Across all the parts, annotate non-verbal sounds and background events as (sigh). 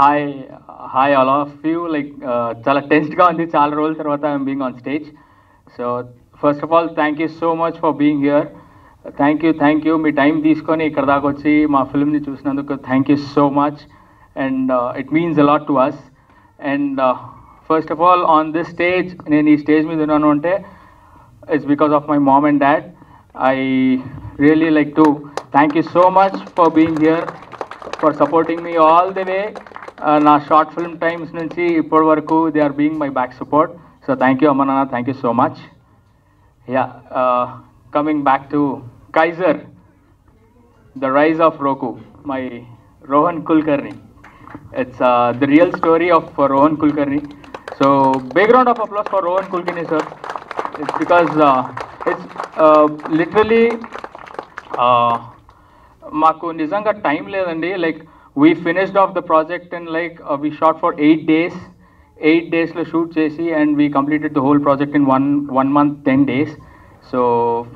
Hi hi all of you like చాలా టెన్స్డ్గా ఉంది. చాలా రోజుల తర్వాత I'm being on stage so first of all thank you so much for being here thank you thank you me time తీసుకొని ఇక్కడ దాకా వచ్చి మా ఫిల్మ్ని చూసినందుకు thank you so much and it means a lot to us and first of all on this stage నేను ఈ stage మీద ఉన్నాను అంటే it's because of my mom and dad I really like to thank you so much for being here for supporting me all the way నా short film times నుంచి ఇప్పటి వరకు they are being my back support so thank you అమ్మ నాన్న thank you so much ya coming back to Kaiser the rise of Roku my Rohan Kulkarni it's the real story of Rohan Kulkarni so big round of applause for Rohan Kulkarni sir it's because it's literally మాకు నిజంగా time లేదండి. Like we finished of the project and like we shot for eight days eight డేస్లో shoot చేసి and we completed the whole project in one one month ten days so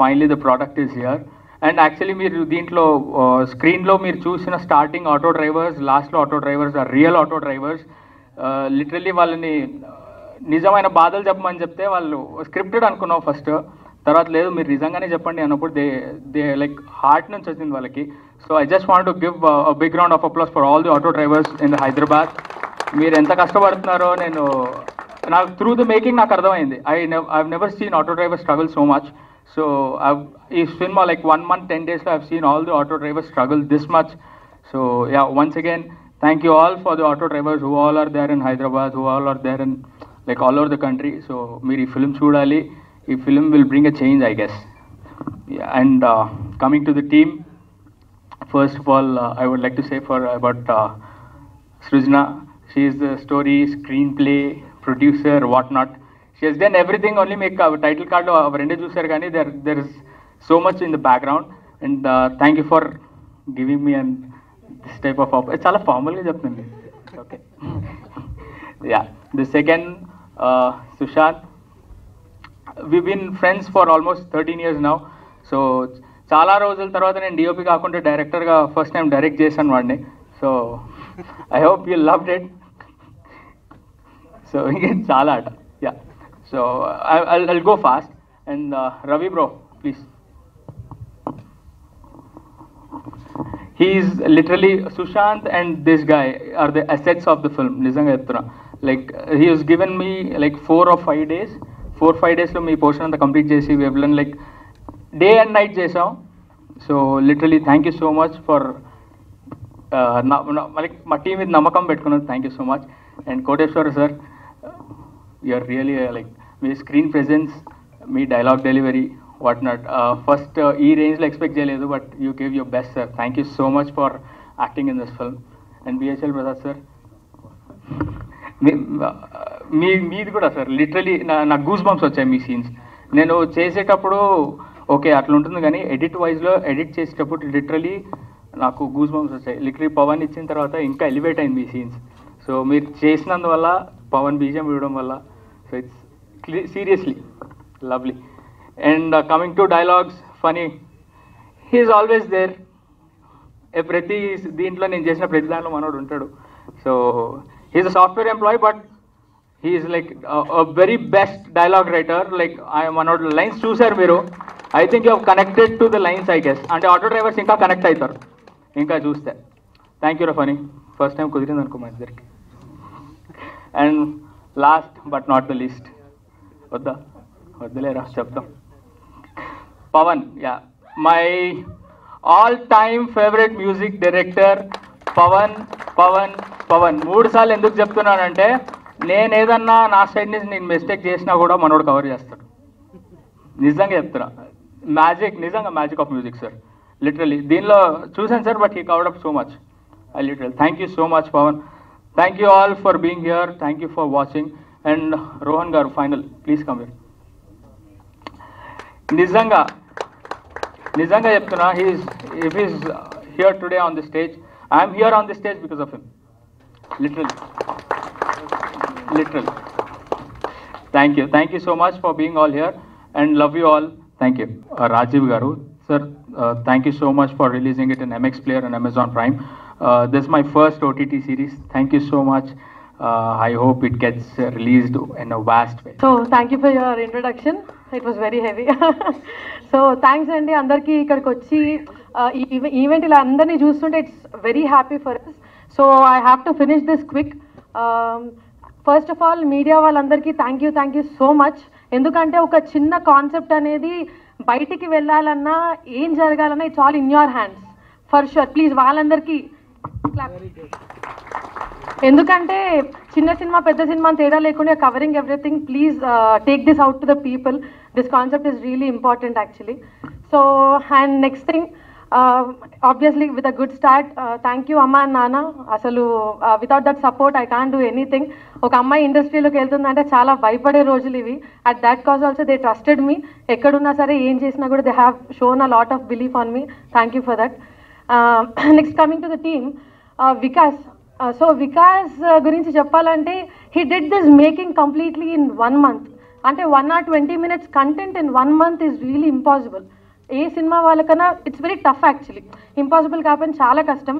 finally the product is here and actually మీరు దీంట్లో స్క్రీన్లో మీరు చూసిన starting auto drivers లాస్ట్లో auto drivers are real auto drivers literally వాళ్ళని నిజమైన బాధలు చెప్పమని చెప్తే వాళ్ళు స్క్రిప్టెడ్ అనుకున్నాం ఫస్ట్ తర్వాత లేదు మీరు నిజంగానే చెప్పండి అన్నప్పుడు దే దే లైక్ హార్ట్ నుంచి వచ్చింది వాళ్ళకి. So I just want to give big round of applause for all the auto drivers in the Hyderabad మీరు ఎంత కష్టపడుతున్నారో నేను నాకు త్రూ ద మేకింగ్ నాకు అర్థమైంది. I I never seen auto driver struggle so much so ఈ cinema like one month ten డేస్లో I've seen all the auto drivers struggle this much so ya once again thank you all for the auto drivers who all are there in Hyderabad who all are there in like all over the country so మీరు ఈ film చూడాలి. the film will bring a change, I guess. Yeah, and uh, coming to the team, first of all, uh, I would like to say for about uh, She is the story, screenplay, producer, whatnot. She has done everything. Only make a title card uh, or render juicer gani. There, there is so much in the background. And uh, thank you for giving me an this type of op. It's all formal. Okay. (laughs) yeah. The second, uh, Sushant. We been friends for almost thirteen years now so చాలా రోజుల తర్వాత నేను DOP కాకుండా డైరెక్టర్గా first time direct చేశాను వాడిని. So I hope you love it so ఇంకేం చాలా అట. Ya so I go fast and Ravi bro please he's literally Sushant and this guy are the assets of the film నిజంగా చెప్తున్నా. Like he has given me like four of five days four five డేస్లో మీ portion అంతా complete చేసి వెబ్లన్ like day and night చేసాం. So literally thank you so much for like మా team మీద నమ్మకం పెట్టుకున్నది thank you so much and Koteshwar sir you're really like me screen presence me dialogue delivery what not first ఈ రేంజ్లో expect చేయలేదు but you gave your best sir thank you so much for acting in this film and BHL Prasad sir మీ మీది కూడా sir literally నా నాకు goose bumps వచ్చాయి మీ scenes నేను చేసేటప్పుడు ఓకే అట్లా ఉంటుంది కానీ ఎడిట్ వైజ్లో ఎడిట్ చేసేటప్పుడు లిటరలీ నాకు గూస్ బంప్స్ వచ్చాయి. లిటరీ పవన్ ఇచ్చిన తర్వాత ఇంకా ఎలివేట్ అయింది మీ సీన్స్ సో మీరు చేసినందువల్ల పవన్ బీజం ఇవ్వడం వల్ల so it's seriously lovely and coming to dialogues funny he's always there ప్రతి దీంట్లో నేను చేసిన ప్రతి దాంట్లో మనోడు ఉంటాడు. So he's a software employee but he's like very best dialogue writer like మనోడు లైన్స్ చూసారు మీరు. I think you connected to the lines I guess అంటే ఆటో డ్రైవర్స్ ఇంకా కనెక్ట్ అవుతారు. ఇంకా చూస్తే. థ్యాంక్ యూ రఫనీ ఫస్ట్ టైం కుదిరింది అనుకో మా ఇద్దరికి. And last but not the least వద్దా? వద్దులేరా? చెప్తాం Pavan ya my all time favourite music director Pavan Pavan Pavan మూడు సార్లు ఎందుకు చెప్తున్నానంటే నేను ఏదన్నా నా సైడ్ నుంచి నేను మిస్టేక్ చేసినా కూడా మనోడు కవర్ చేస్తాడు. నిజంగా చెప్తున్నా. మ్యాజిక్ నిజంగా magic of music sir literally దీనిలో చూసాను sir but he cover up so much I literal thank you so much Pavan. Thank you all for being here thank you for watching and Rohan గారు final please come here నిజంగా నిజంగా చెప్తున్నా he's if is here today on the stage I'm here on the stage because of him literal literal thank you thank you so much for being all here and love you all thank you Rajiv గారు sir thank you so much for releasing it in MX player and Amazon prime this my first OTT series thank you so much so much. Uh, I hope it gets uh, released in a vast way. So thank you for your introduction it was very heavy so thanks అండి. అందరికీ ఇక్కడికి వచ్చి uh, event ఇలా అందరినీ చూస్తుంటే it's very happy for us so I have to finish this quick first of all media వాళ్ళందరికీ thank you thank you so much ఎందుకంటే ఒక చిన్న కాన్సెప్ట్ అనేది బయటికి వెళ్ళాలన్నా ఏం జరగాలన్నా it's all in your hands for sure please వాళ్ళందరికీ ఎందుకంటే చిన్న సినిమా పెద్ద సినిమా అని తేడా లేకుండా covering everything please take this out to the people this concept is really important actually so and next thing obviously with a good start thank you అమ్మ and నాన్న అసలు without that support I can do anything ఒక అమ్మాయి ఇండస్ట్రీలోకి వెళ్తుందంటే చాలా భయపడే రోజులు ఇవి. At that cause also they trusted me ఎక్కడున్నా సరే ఏం చేసినా కూడా they have shown a lot of belief on me thank you for that next coming to the team Vikas so Vikas గురించి చెప్పాలంటే he did this making completely in one month అంటే one or twenty minutes content in one month is really impossible A cinema వాళ్ళకన్నా it's very tough actually impossible కాకపోయినా చాలా కష్టం.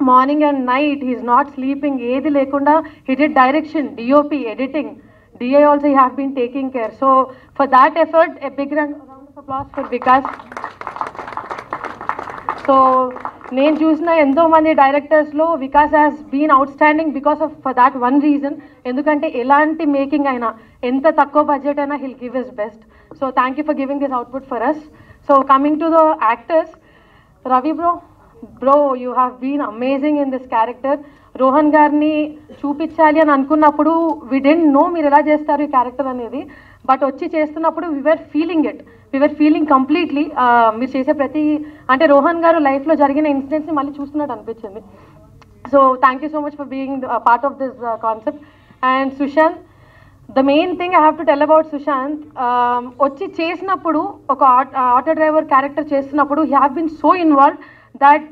Morning and night he's not sleeping ఏది లేకుండా he direction DOP editing DI also he have been taking care so for that effort a big round of applause for Vikas so నేను చూసిన ఎంతో మంది డైరెక్టర్స్లో Vikas has been outstanding because of for that one reason ఎందుకంటే ఎలాంటి making అయినా ఎంత తక్కువ బడ్జెట్ అయినా he'll give his best so thank you for giving this output for us so coming to the actors Ravi bro bro you have been amazing in this character Rohan గారిని చూపించాలి అని అనుకున్నప్పుడు వి డెంట్ నో మీరు ఎలా చేస్తారు ఈ character అనేది. But వచ్చి చేస్తున్నప్పుడు viewer feeling it viewer feeling completely మీరు చేసే ప్రతి అంటే రోహన్ గారు లైఫ్లో జరిగిన ఇన్సిడెంట్స్ని మళ్ళీ చూస్తున్నట్టు అనిపించింది. So thank you so much for being part of this concept and Sushant the main thing I have to tell about Sushant వచ్చి చేసినప్పుడు ఒక ఆటో డ్రైవర్ క్యారెక్టర్ చేస్తున్నప్పుడు he have been so involve that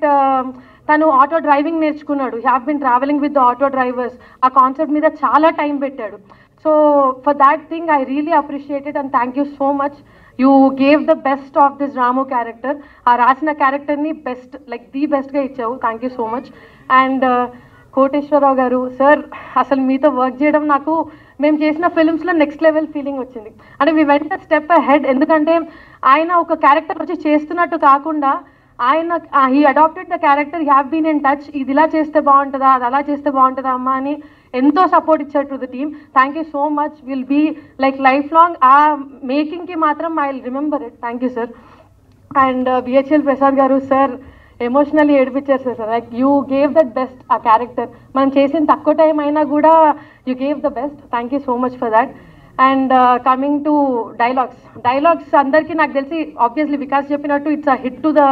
తను auto driving నేర్చుకున్నాడు. He have been travelling with the auto drivers. ఆ concept మీద చాలా time పెట్టాడు. So for that thing I really appreciated and thank you so much you gave the best of this Ramu character ఆ రాసిన క్యారెక్టర్ని best like the బెస్ట్గా ఇచ్చావు. Thank you so much and Koteswara Rao గారు sir అసలు మీతో work చేయడం నాకు మేము చేసిన ఫిల్మ్స్లో నెక్స్ట్ లెవెల్ ఫీలింగ్ వచ్చింది. అంటే వి వెంట స్టెప్ హెడ్ ఎందుకంటే ఆయన ఒక క్యారెక్టర్ వచ్చి చేస్తున్నట్టు కాకుండా ఆయన he adapted the character have been in touch ఇది ఇలా చేస్తే బాగుంటుందా? అది అలా చేస్తే బాగుంటుందా అమ్మా అని ఎంతో సపోర్ట్ ఇచ్చారు to the team thank you so much will be like life long ఆ మేకింగ్కి మాత్రం I will remember it thank you sir and BHL Prasad గారు sir emotionally ఏడిపించారు sir. Sir like you gave that best ఆ character మనం చేసిన తక్కువ time అయినా కూడా you gave the best thank you so much for that and coming to dialogues dialogues అందరికీ నాకు తెలిసి ఆబ్వియస్లీ వికాస్ చెప్పినట్టు it's a hit to the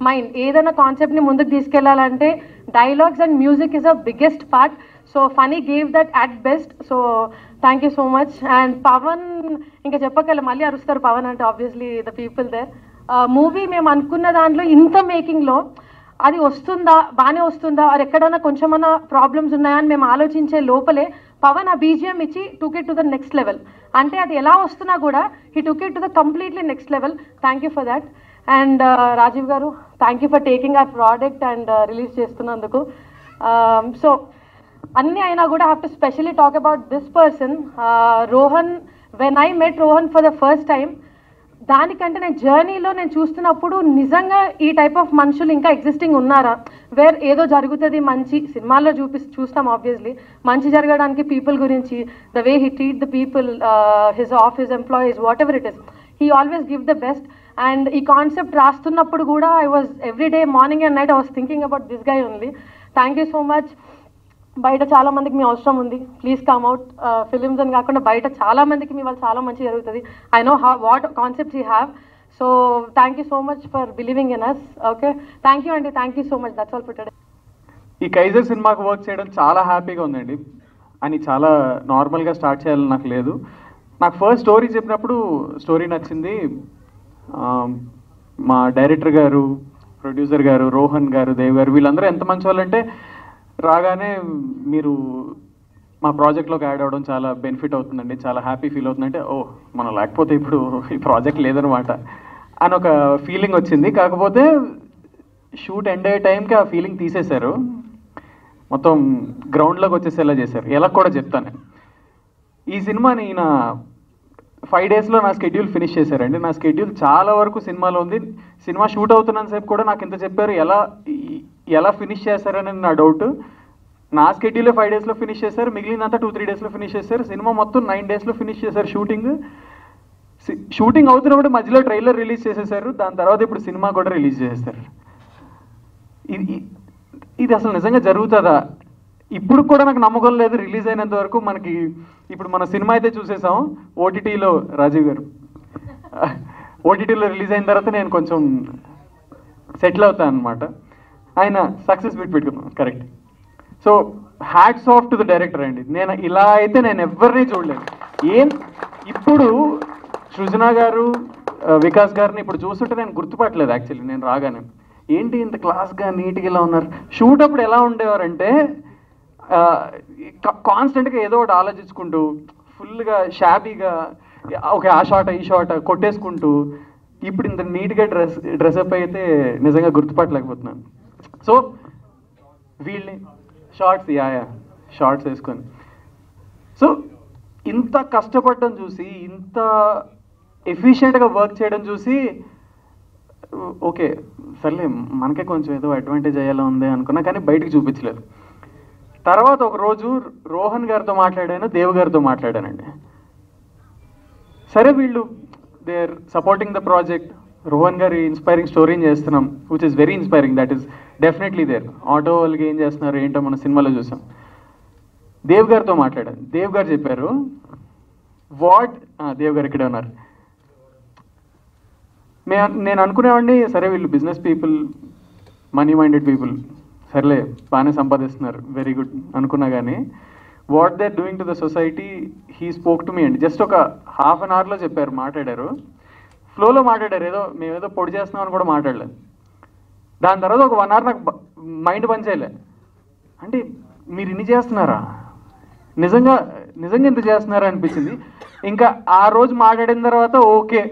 mind ఏదైనా కాన్సెప్ట్ని ముందుకు తీసుకెళ్ళాలంటే dialogues and music is a biggest part so Phani gave that at best so thank you so much and Pavan ఇంకా చెప్పగల మళ్ళీ అరుస్తారు పవన్ అంటే obviously the people there movie మేము అనుకున్న దాంట్లో ఇంత మేకింగ్లో అది వస్తుందా బాగానే వస్తుందా అది ఎక్కడైనా కొంచెమన్నా ప్రాబ్లమ్స్ ఉన్నాయా అని మేము ఆలోచించే లోపలే పవన్ ఆ బీజిఎం ఇచ్చి took it to the next level అంటే అది ఎలా వస్తున్నా కూడా he took it to the completely next level thank you for that and Rajeev గారు థ్యాంక్ యూ ఫర్ టేకింగ్ ఆ ప్రోడక్ట్ అండ్ రిలీజ్ చేస్తున్నందుకు. Um, సో అన్నీ అయినా కూడా have to specially talk about this person Rohan when I met Rohan for the first time దానికంటే నేను జర్నీలో నేను చూస్తున్నప్పుడు నిజంగా ఈ టైప్ ఆఫ్ మనుషులు ఇంకా ఎగ్జిస్టింగ్ ఉన్నారా? వేర్ ఏదో జరుగుతుంది మంచి సినిమాల్లో చూపి చూస్తాం ఆబ్వియస్లీ మంచి జరగడానికి పీపుల్ గురించి the way he treat the people his of his employees whatever it is he always give the best and ఈ కాన్సెప్ట్ రాస్తున్నప్పుడు కూడా I was every day morning and night I was thinking about this guy only thank you so much బయట చాలా మందికి మీ అవసరం ఉంది. Please come out films అని కాకుండా బయట చాలా మందికి మీ వాళ్ళు చాలా మంచి జరుగుతుంది. ఐ నో హా what concepts you have so thank you so much for believing in us okay thank you అండి thank you so much that's all for today ఈ కైజర్ సినిమాకు వర్క్ చేయడం చాలా హ్యాపీగా ఉందండి. అని చాలా నార్మల్గా స్టార్ట్ చేయాలని నాకు లేదు. నాకు ఫస్ట్ స్టోరీ చెప్పినప్పుడు స్టోరీ నచ్చింది. మా డైరెక్టర్ గారు ప్రొడ్యూసర్ గారు రోహన్ గారు దేవ్ గారు వీళ్ళందరూ ఎంత మంచి వాళ్ళంటే రాగానే మీరు మా ప్రాజెక్ట్లోకి యాడ్ అవ్వడం చాలా బెనిఫిట్ అవుతుందండి. చాలా హ్యాపీ ఫీల్ అవుతుందంటే ఓ మనం లేకపోతే ఇప్పుడు ఈ ప్రాజెక్ట్ లేదనమాట అని ఒక ఫీలింగ్ వచ్చింది. కాకపోతే షూట్ ఎండ్ అయ్యే టైంకి ఆ ఫీలింగ్ తీసేశారు. మొత్తం గ్రౌండ్లోకి వచ్చేసేలా చేశారు. ఎలా కూడా చెప్తాను. ఈ సినిమాని ఈయన ఫైవ్ డేస్లో నా స్కెడ్యూల్ ఫినిష్ చేశారండి. నా స్కెడ్యూల్ చాలా వరకు సినిమాలో ఉంది. సినిమా షూట్ అవుతున్నంతసేపు కూడా నాకు ఇంత చెప్పారు. ఎలా ఈ- ఎలా ఫినిష్ చేశారని నా డౌట్ నా స్కెడ్యూలే ఫైవ్ డేస్లో ఫినిష్ చేశారు మిగిలినంతా టూ త్రీ డేస్లో ఫినిష్ చేశారు. సినిమా మొత్తం నైన్ డేస్లో ఫినిష్ చేశారు షూటింగ్ షూటింగ్ అవుతున్నప్పుడు మధ్యలో ట్రైలర్ రిలీజ్ చేసేసారు. దాని తర్వాత ఇప్పుడు సినిమా కూడా రిలీజ్ చేసేసారు. ఇది ఇది అసలు నిజంగా జరుగుతుందా? ఇప్పుడు కూడా నాకు నమ్మకం లేదు రిలీజ్ అయినంత వరకు మనకి ఇప్పుడు మన సినిమా అయితే చూసేసాం ఓటీటీలో రాజీవ్ గారు. (laughs) ఓటీటీలో రిలీజ్ అయిన తర్వాత నేను కొంచెం సెటిల్ అవుతాను అనమాట ఆయన సక్సెస్ బిట్ పెట్టుకున్నాను correct so hats off to the director అండి. నేను ఇలా అయితే నేను ఎవరిని చూడలేదు. ఏం? ఇప్పుడు సృజన గారు వికాస్ గారిని ఇప్పుడు చూస్తుంటే నేను గుర్తుపట్టలేదు యాక్చువల్లీ నేను రాగానే. ఏంటి ఇంత క్లాస్గా నీట్గా ఇలా ఉన్నారు? షూట్ అప్పుడు ఎలా ఉండేవారంటే కాన్స్టెంట్గా ఏదో ఒకటి ఆలోచించుకుంటూ ఫుల్గా షాబీగా ఓకే ఆ షాట్ ఈ షార్ట్ కొట్టేసుకుంటూ ఇప్పుడు ఇంత నీట్గా డ్రెస్ డ్రెస్అప్ అయితే నిజంగా గుర్తుపట్టలేకపోతున్నాను. సో వీళ్ళని షార్ట్స్ యాయా షార్ట్స్ వేసుకొని. సో ఇంత కష్టపడడం చూసి ఇంత ఎఫిషియెంట్గా వర్క్ చేయడం చూసి ఓకే సర్లే మనకే కొంచెం ఏదో అడ్వాంటేజ్ అయ్యేలా ఉంది అనుకున్నా కానీ బయటికి చూపించలేదు. తర్వాత ఒక రోజు రోహన్ గారితో మాట్లాడాను దేవ్ గారితో మాట్లాడానండి. సరే వీళ్ళు they are supporting the project Rohan గారి ఇన్స్పైరింగ్ స్టోరీని చేస్తున్నాం which is very inspiring that is definitely there auto వాళ్ళకి ఏం చేస్తున్నారు ఏంటో మన సినిమాలో చూసాం. దేవ్ గారితో మాట్లాడాను. దేవ్ గారు చెప్పారు వాట్ దేవ్ గారు ఇక్కడే ఉన్నారు. మే నేను అనుకునేవాడిని సరే వీళ్ళు business people money minded people సర్లే బాగానే సంపాదిస్తున్నారు. వెరీ గుడ్ అనుకున్నా కానీ what they doing to the society he spoke to me అండి. జస్ట్ ఒక హాఫ్ అన్ అవర్లో చెప్పారు మాట్లాడారు. ఫ్లోలో మాట్లాడారు ఏదో మేమేదో పొడి చేస్తున్నాం అని కూడా మాట్లాడలేదు. దాని తర్వాత ఒక వన్ అవర్ నాకు మైండ్ పనిచేయలే అంటే మీరు ఇన్ని చేస్తున్నారా? నిజంగా నిజంగా ఇంత చేస్తున్నారా అనిపించింది. ఇంకా ఆ రోజు మాట్లాడిన తర్వాత ఓకే.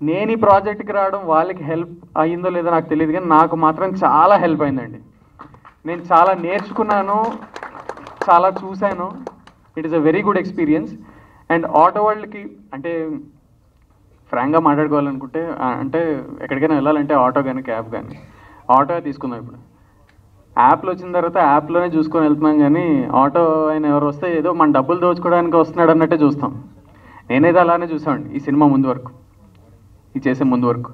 నేను ఈ ప్రాజెక్ట్కి రావడం వాళ్ళకి హెల్ప్ అయ్యిందో లేదో నాకు తెలియదు కానీ నాకు మాత్రం చాలా హెల్ప్ అయిందండి. నేను చాలా నేర్చుకున్నాను చాలా చూశాను. It is a very good experience and auto వరల్డ్కి అంటే ఫ్రాంక్గా మాట్లాడుకోవాలనుకుంటే అంటే ఎక్కడికైనా వెళ్ళాలంటే ఆటో కానీ క్యాబ్ కానీ ఆటో తీసుకుందాం ఇప్పుడు. యాప్లో వచ్చిన తర్వాత యాప్లోనే చూసుకొని వెళ్తున్నాం కానీ ఆటో ఆయన ఎవరు వస్తే ఏదో మన డబ్బులు దోచుకోవడానికి వస్తున్నాడు అన్నట్టే చూస్తాం. నేనైతే అలానే చూసామండి ఈ సినిమా ముందు వరకు. ఇది చేసే ముందు వరకు.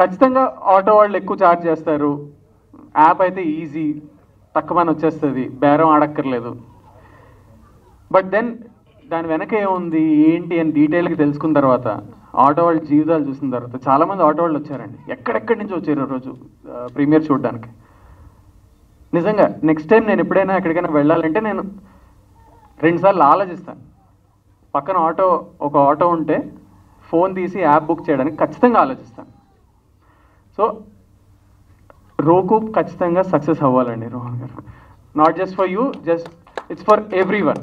ఖచ్చితంగా ఆటో వాళ్ళు ఎక్కువ ఛార్జ్ చేస్తారు. యాప్ అయితే ఈజీ. తక్కువ అని వచ్చేస్తుంది. బేరం ఆడక్కర్లేదు. బట్ దెన్ దాని వెనక ఏముంది ఏంటి అని డీటెయిల్గా తెలుసుకున్న తర్వాత ఆటో వాళ్ళ జీవితాలు చూసిన తర్వాత చాలామంది ఆటో వాళ్ళు వచ్చారండి. ఎక్కడెక్కడి నుంచి వచ్చారు రోజు? ప్రీమియర్ చూడడానికి. నిజంగా నెక్స్ట్ టైం నేను ఎప్పుడైనా ఎక్కడికైనా వెళ్ళాలంటే నేను రెండుసార్లు ఆలోచిస్తాను. పక్కన ఆటో ఒక ఆటో ఉంటే ఫోన్ తీసి యాప్ బుక్ చేయడానికి ఖచ్చితంగా ఆలోచిస్తాను. సో రోకు ఖచ్చితంగా సక్సెస్ అవ్వాలండి రోహన్ గారు. Not just for you just it's for every one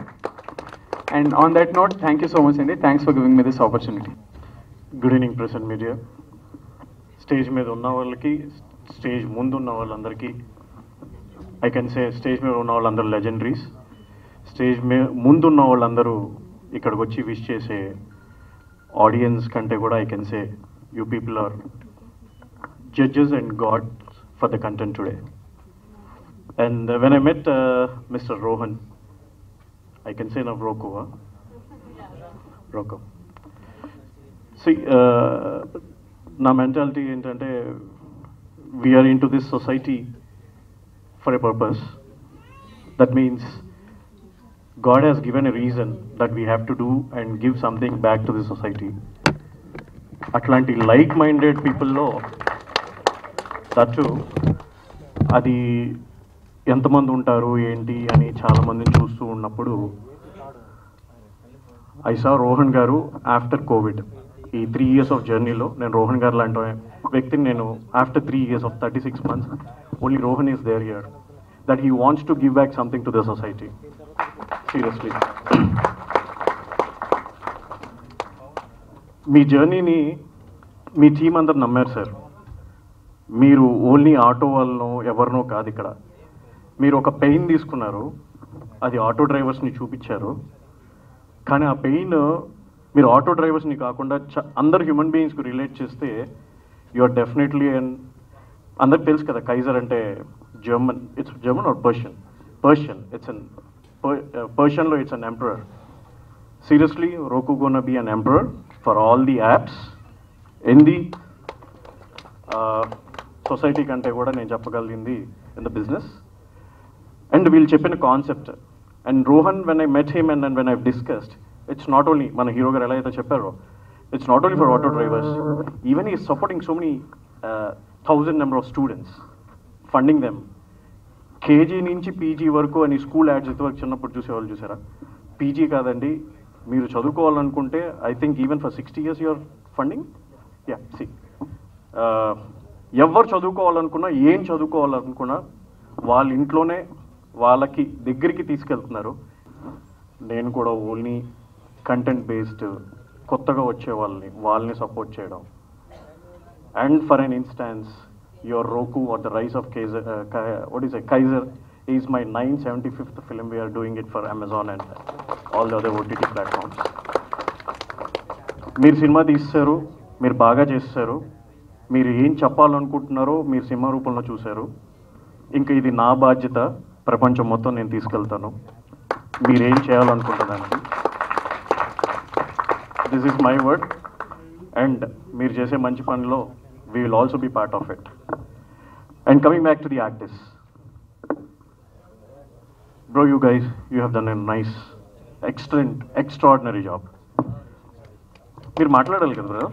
and on that note thank you so much అండి thanks for giving me this opportunity good evening press and media stage మీద ఉన్న వాళ్ళకి stage ముందు ఉన్న వాళ్ళందరికీ I can say stage మీద ఉన్న వాళ్ళందరూ లెజెండరీస్ స్టేజ్ మీద ముందు ఉన్న వాళ్ళందరూ ఇక్కడికి వచ్చి విష్ చేసే ఆడియన్స్ కంటే కూడా I can say you people are judges and God for the content today and when I met mister Rohan I I can say now రోకోవా రోకో సి నా మెంటాలిటీ ఏంటంటే we are in to this society for a purpose that means God has given a reason that we have to do and give something back to the society అట్లాంటి like minded పీపుల్లో that అది ఎంతమంది ఉంటారు ఏంటి అని చాలామందిని చూస్తూ ఉన్నప్పుడు ఐ సా రోహన్ గారు ఆఫ్టర్ కోవిడ్ ఈ త్రీ ఇయర్స్ ఆఫ్ జర్నీలో నేను రోహన్ గారు లాంటి వ్యక్తిని నేను after three years of thirty six months only Rohan is there year that he wants to give back something to the society seriously మీ జర్నీని మీ టీం అందరు నమ్మారు సార్ మీరు ఓన్లీ ఆటో వాళ్ళనో ఎవరినో కాదు ఇక్కడ. మీరు ఒక పెయిన్ తీసుకున్నారు అది ఆటో డ్రైవర్స్ని చూపించారు. కానీ ఆ పెయిన్ మీరు ఆటో డ్రైవర్స్ని కాకుండా చ- అందరు హ్యూమన్ బీయింగ్స్కి రిలేట్ చేస్తే యు ఆర్ డెఫినెట్లీ అండ్ అందరికి తెలుసు కదా కైజర్ అంటే German it's German or Persian Persian it's an పర్షియన్లో it's an emperor seriously రోకు gonna be an emperor for all the apps in the society కంటే కూడా నేను చెప్పగలిగింది ఇన్ ద బిజినెస్ అండ్ వీళ్ళు చెప్పిన concept and Rohan when I met him and and when I discussed it's not only మన hero గారు ఎలా అయితే చెప్పారో it's not only for auto drivers even ఈ supporting so many thousand number of students funding them KG నుంచి PG వరకు అని school ads ఇంతవరకు చిన్నప్పుడు చూసేవాళ్ళు చూసారా? పీజీ కాదండి మీరు చదువుకోవాలనుకుంటే I think even for sixty years your funding yeah C ఎవరు చదువుకోవాలనుకున్నా ఏం చదువుకోవాలనుకున్నా వాళ్ళ ఇంట్లోనే వాళ్ళకి దగ్గరికి తీసుకెళ్తున్నారు. నేను కూడా ఓన్లీ కంటెంట్ బేస్డ్ కొత్తగా వచ్చే వాళ్ళని వాళ్ళని సపోర్ట్ చేయడం. And for an instance your రోకు are the rise of Kaiser what is a Kaiser is my nine seventy fifth film we are doing it for Amazon and all the other OTT platforms మీరు cinema తీస్తారు మీరు బాగా చేస్తారు మీరు ఏం చెప్పాలనుకుంటున్నారో మీరు cinema రూపంలో చూశారు. ఇంకా ఇది నా బాధ్యత. ప్రపంచం మొత్తం నేను తీసుకెళ్తాను. మీరేం చేయాలనుకుంటున్నాను this is my word and మీరు చేసే మంచి పనిలో we will also be part of it and coming back to the actors bro you guys you have done a nice extent extraordinary job మీరు మాట్లాడాలి కదా బ్రో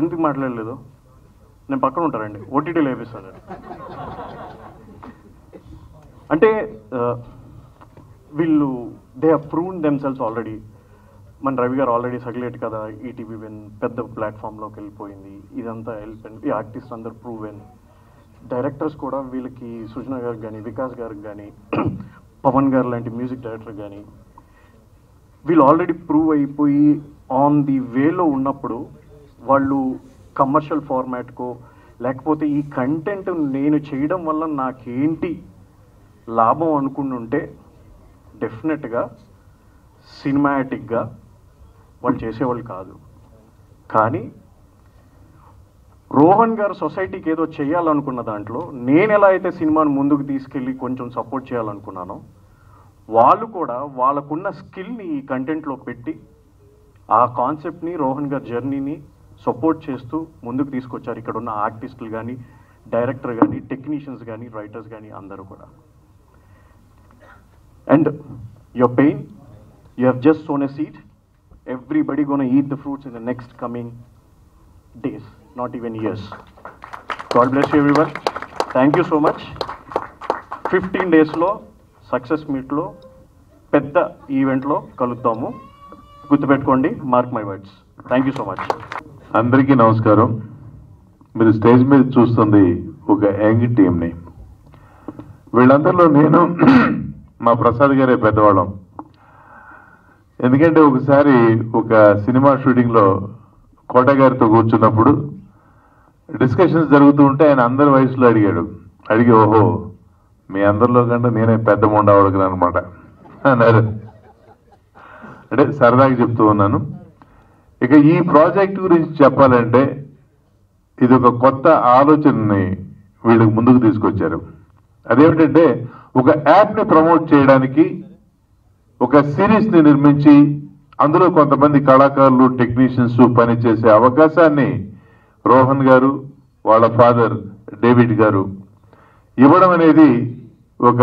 ఎందుకు మాట్లాడలేదు? నేను పక్కన ఉంటారండి ఓటీటీలో వేపిస్తాను అంటే వీళ్ళు they have proven themselves already మన రవి గారు ఆల్రెడీ సగిలేట్ కదా ఈటీవీ విన్ పెద్ద ప్లాట్ఫామ్లోకి వెళ్ళిపోయింది. ఇదంతా వెళ్ళిపోయింది ఈ ఆర్టిస్ట్ అందరు ప్రూవెన్ డైరెక్టర్స్ కూడా వీళ్ళకి సుజన గారికి కానీ వికాస్ గారికి కానీ (clears throat) పవన్ గారు లాంటి మ్యూజిక్ డైరెక్టర్ కానీ వీళ్ళు ఆల్రెడీ ప్రూవ్ అయిపోయి ఆన్ ది వేలో ఉన్నప్పుడు వాళ్ళు కమర్షియల్ ఫార్మాట్కో లేకపోతే ఈ కంటెంట్ నేను చేయడం వల్ల నాకేంటి లాభం అనుకుంటుంటే డెఫినెట్గా సినిమాటిక్గా వాళ్ళు చేసేవాళ్ళు కాదు. కానీ రోహన్ గారు సొసైటీకి ఏదో చేయాలనుకున్న దాంట్లో నేను ఎలా అయితే సినిమాను ముందుకు తీసుకెళ్ళి కొంచెం సపోర్ట్ చేయాలనుకున్నానో వాళ్ళు కూడా వాళ్ళకున్న స్కిల్ని ఈ కంటెంట్లో పెట్టి ఆ కాన్సెప్ట్ని రోహన్ గారి జర్నీని సపోర్ట్ చేస్తూ ముందుకు తీసుకొచ్చారు. ఇక్కడ ఉన్న ఆర్టిస్టులు కానీ డైరెక్టర్ కానీ టెక్నీషియన్స్ కానీ రైటర్స్ కానీ అందరూ కూడా. And your pain you have just sown a seed everybody gonna eat the fruits in the next coming days not even years God bless you everyone thank you so much fifteen డేస్లో success మీట్లో పెద్ద ఈవెంట్లో కలుద్దాము. గుర్తుపెట్టుకోండి mark my words thank you so much అందరికీ నమస్కారం. మీరు stage మీద చూస్తుంది ఒక యంగ్ టీమ్ని. వీళ్ళందరిలో నేను మా ప్రసాద్ గారే పెద్దవాళ్ళం. ఎందుకంటే ఒకసారి ఒక సినిమా షూటింగ్లో కోట గారితో కూర్చున్నప్పుడు డిస్కషన్స్ జరుగుతూ ఉంటే ఆయన అందరి వయసులో అడిగాడు. అడిగి ఓహో మీ అందరిలో కంటే నేనే పెద్ద మొండవాడుకున్నాను అనమాట అన్నారు. అంటే సరదాగా చెప్తూ ఉన్నాను. ఇక ఈ ప్రాజెక్ట్ గురించి చెప్పాలంటే ఇది ఒక కొత్త ఆలోచనని వీళ్ళకి ముందుకు తీసుకొచ్చారు. అదేమిటంటే ఒక యాప్ని ప్రమోట్ చేయడానికి ఒక సిరీస్ని నిర్మించి అందులో కొంతమంది కళాకారులు టెక్నీషియన్స్ పనిచేసే అవకాశాన్ని రోహన్ గారు వాళ్ళ ఫాదర్ డేవిడ్ గారు ఇవ్వడం అనేది ఒక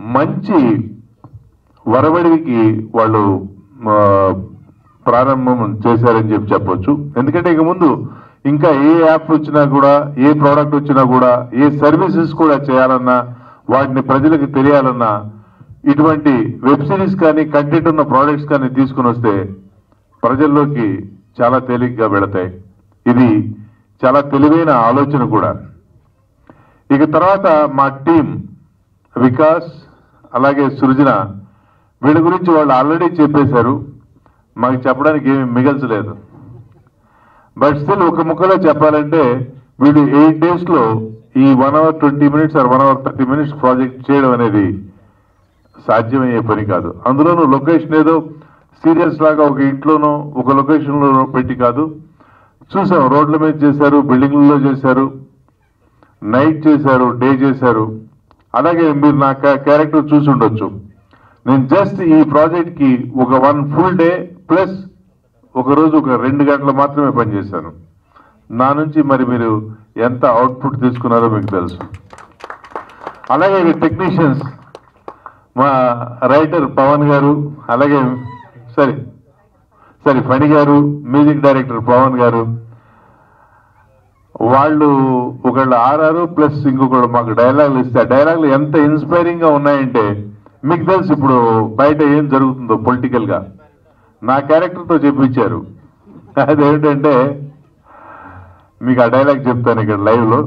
మంచి వరవడికి వాళ్ళు ప్రారంభం చేశారని చెప్పి చెప్పొచ్చు. ఎందుకంటే ఇక ముందు ఇంకా ఏ యాప్ వచ్చినా కూడా ఏ ప్రోడక్ట్ వచ్చినా కూడా ఏ సర్వీసెస్ కూడా చేయాలన్నా వాటిని ప్రజలకు తెలియాలన్నా ఇటువంటి వెబ్ సిరీస్ కానీ కంటెంట్ ఉన్న ప్రోడక్ట్స్ కానీ తీసుకుని వస్తే ప్రజల్లోకి చాలా తేలిగ్గా వెళతాయి. ఇది చాలా తెలివైన ఆలోచన కూడా. ఇక తర్వాత మా టీం వికాస్ అలాగే సృజన వీళ్ళ గురించి వాళ్ళు ఆల్రెడీ చెప్పేశారు. మాకు చెప్పడానికి ఏమి మిగల్చలేదు. బట్ స్టిల్ ఒక ముక్కలో చెప్పాలంటే వీళ్ళు ఎయిట్ డేస్లో ఈ one hour twenty minutes or one hour thirty minutes project చేయడం అనేది సాధ్యమయ్యే పని కాదు. అందులోనూ లొకేషన్ ఏదో సీరియల్స్ లాగా ఒక ఇంట్లోనో ఒక లొకేషన్లో పెట్టి కాదు. చూసాం రోడ్ల మీద చేశారు బిల్డింగ్లలో చేశారు నైట్ చేశారు డే చేశారు. అలాగే మీరు నా క్యారెక్టర్ చూసి ఉండొచ్చు. నేను జస్ట్ ఈ ప్రాజెక్ట్కి ఒక వన్ ఫుల్ డే ప్లస్ ఒక రోజు ఒక రెండు గంటలు మాత్రమే పనిచేశాను. నా నుంచి మరి మీరు ఎంత అవుట్పుట్ తీసుకున్నారో మీకు తెలుసు. అలాగే టెక్నీషియన్స్ మా రైటర్ పవన్ గారు అలాగే సరే సరే ఫణి గారు మ్యూజిక్ డైరెక్టర్ పవన్ గారు వాళ్ళు ఒకళ్ళు ఆర్ఆర్ ప్లస్ ఇంకొకళ్ళు మాకు డైలాగులు ఇస్తే ఆ డైలాగులు ఎంత ఇన్స్పైరింగ్గా ఉన్నాయంటే మీకు తెలుసు ఇప్పుడు బయట ఏం జరుగుతుందో పొలిటికల్గా నా క్యారెక్టర్తో చెప్పించారు. అదేమిటంటే మీకు ఆ డైలాగ్ చెప్తాను ఇక్కడ లైవ్లో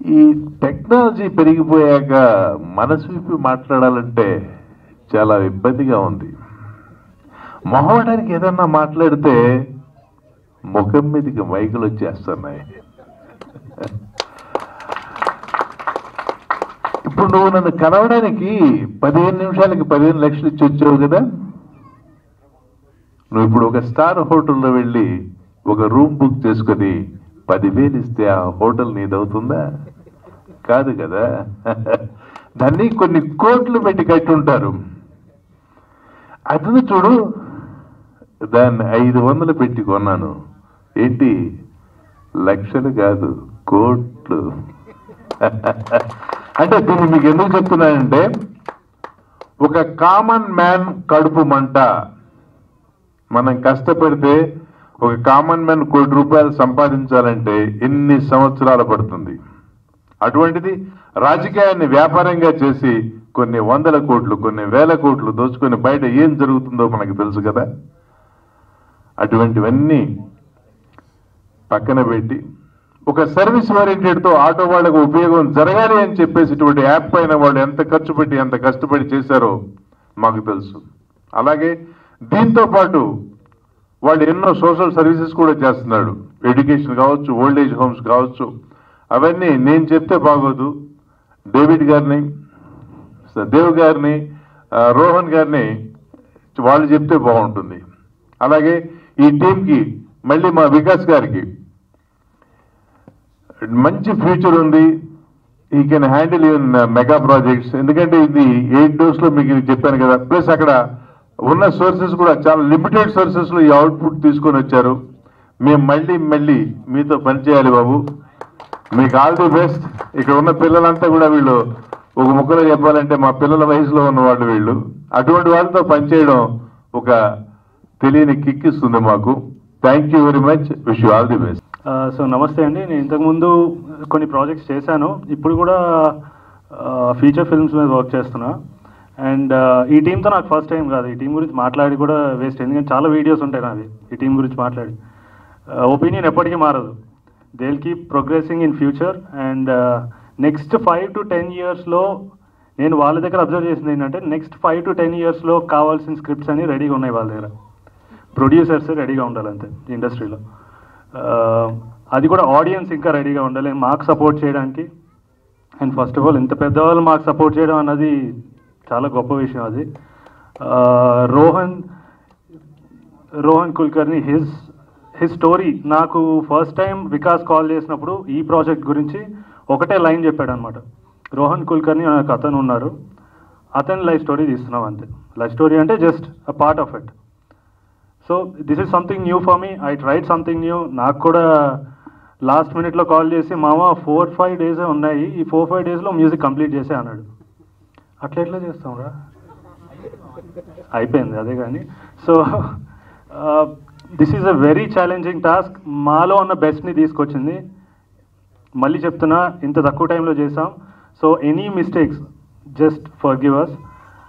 ఈ టెక్నాలజీ పెరిగిపోయాక మనసు విప్పి మాట్లాడాలంటే చాలా ఇబ్బందిగా ఉంది. మొహవడానికి ఏదన్నా మాట్లాడితే ముఖం మీదకి మైకులు వచ్చేస్తున్నాయి. ఇప్పుడు నువ్వు నన్ను కలవడానికి పదిహేను నిమిషాలకి పదిహేను లక్షలు ఇచ్చి వచ్చావు కదా? నువ్వు ఇప్పుడు ఒక స్టార్ హోటల్లో వెళ్ళి ఒక రూమ్ బుక్ చేసుకొని పదివేలు ఇస్తే ఆ హోటల్ నీదవుతుందా? కాదు కదా. దాన్ని కొన్ని కోట్లు పెట్టి కట్టుంటారు. అది చూడు దాన్ని ఐదు వందలు పెట్టి కొన్నాను. ఏంటి? లక్షలు కాదు కోట్లు. అంటే దీన్ని మీకు ఎందుకు చెప్తున్నానంటే ఒక కామన్ మ్యాన్ కడుపు మంట. మనం కష్టపడితే ఒక కామన్ మ్యాన్ కోటి రూపాయలు సంపాదించాలంటే ఎన్ని సంవత్సరాలు పడుతుంది? అటువంటిది రాజకీయాన్ని వ్యాపారంగా చేసి కొన్ని వందల కోట్లు కొన్ని వేల కోట్లు దోచుకొని బయట ఏం జరుగుతుందో మనకు తెలుసు కదా? అటువంటివన్నీ పక్కన పెట్టి ఒక సర్వీస్ ఓరియంటెడ్తో ఆటో వాళ్ళకు ఉపయోగం జరగాలి అని చెప్పేసి ఇటువంటి యాప్ పైన వాళ్ళు ఎంత ఖర్చు పెట్టి ఎంత కష్టపడి చేశారో మాకు తెలుసు. అలాగే దీంతో పాటు వాళ్ళు ఎన్నో సోషల్ సర్వీసెస్ కూడా చేస్తున్నాడు. ఎడ్యుకేషన్ కావచ్చు ఓల్డ్ ఏజ్ హోమ్స్ కావచ్చు. అవన్నీ నేను చెప్తే బాగోదు. డేవిడ్ గారిని దేవ్ గారిని రోహన్ గారిని వాళ్ళు చెప్తే బాగుంటుంది. అలాగే ఈ టీంకి మళ్ళీ మా వికాస్ గారికి. మంచి ఫ్యూచర్ ఉంది. ఈ కెన్ హ్యాండిల్ యూన్ మెగా ప్రాజెక్ట్స్ ఎందుకంటే ఇది ఎయిట్ డోస్లో మీకు ఇది చెప్పాను కదా. ప్లస్ అక్కడ ఉన్న సోర్సెస్ కూడా చాలా లిమిటెడ్ సోర్సెస్లో ఈ అవుట్పుట్ తీసుకొని వచ్చారు. మేము మళ్ళీ మళ్ళీ మీతో పనిచేయాలి బాబు. మీకు ఆల్ ది బెస్ట్ ఇక్కడ ఉన్న పిల్లలంతా కూడా వీళ్ళు ఒక ముక్కలో చెప్పాలంటే మా పిల్లల వయసులో ఉన్న వాళ్ళు వీళ్ళు. అటువంటి వాళ్ళతో పనిచేయడం ఒక తెలియని కిక్ ఇస్తుంది మాకు. Thank you very much wish you all the best so నమస్తే అండి. నేను ఇంతకుముందు కొన్ని ప్రాజెక్ట్స్ చేశాను. ఇప్పుడు కూడా ఫీచర్ ఫిల్మ్స్ మీద వర్క్ చేస్తున్నా. అండ్ ఈ టీంతో నాకు ఫస్ట్ టైం కాదు. ఈ టీం గురించి మాట్లాడి కూడా వేస్ట్ ఎందుకంటే చాలా వీడియోస్ ఉంటాయి నావి. ఈ టీం గురించి మాట్లాడి. ఒపీనియన్ ఎప్పటికీ మారదు. They keep progressing in future and next five to ten ఇయర్స్లో నేను వాళ్ళ దగ్గర అబ్జర్వ్ చేసింది ఏంటంటే నెక్స్ట్ ఫైవ్ టు టెన్ ఇయర్స్లో కావాల్సిన స్క్రిప్ట్స్ అన్ని రెడీగా ఉన్నాయి వాళ్ళ దగ్గర. ప్రొడ్యూసర్స్ రెడీగా ఉండాలి అంతే ఇండస్ట్రీలో అది కూడా ఆడియన్స్ ఇంకా రెడీగా ఉండాలి. మాకు సపోర్ట్ చేయడానికి. అండ్ ఫస్ట్ ఆఫ్ ఆల్ ఇంత పెద్దవాళ్ళు మాకు సపోర్ట్ చేయడం అన్నది చాలా గొప్ప విషయం అది. Rohan Rohan Kulkarni his his story నాకు ఫస్ట్ టైం వికాస్ కాల్ చేసినప్పుడు ఈ ప్రాజెక్ట్ గురించి ఒకటే లైన్ చెప్పాడు అనమాట రోహన్ కుల్కర్ని నాకు అతను ఉన్నారు. అతని లైఫ్ స్టోరీ తీస్తున్నాం అంతే. లైఫ్ స్టోరీ అంటే just a part of it so this is something new for me I tried something new నాకు కూడా లాస్ట్ మినిట్లో కాల్ చేసి మామ ఫోర్ ఫైవ్ డేసే ఉన్నాయి. ఈ ఫోర్ ఫైవ్ డేస్లో మ్యూజిక్ కంప్లీట్ చేసే అన్నాడు. అట్లా ఎట్లా చేస్తాంరా అయిపోయింది అదే కానీ. So this is a very challenging task మాలో ఉన్న బెస్ట్ని తీసుకొచ్చింది. మళ్ళీ చెప్తున్నా ఇంత తక్కువ టైంలో చేసాం so any mistakes just forgive us